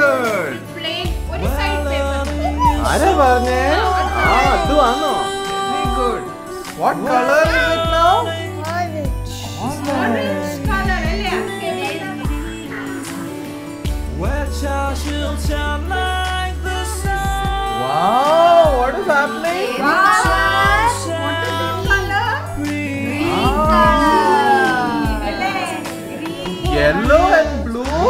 good. What is side paper? Ah, tu ano? Very good. What color is it now? Orange. Orange color, Which the Wow, what is happening? Wow. Yellow and blue?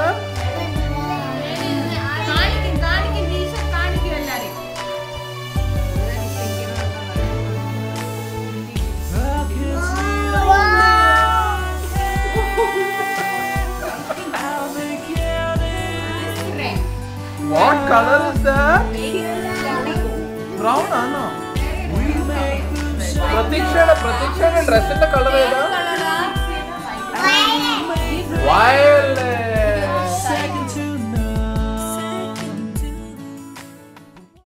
color is that? Brown, no? Pratiksha, Pratiksha dress in the color, right?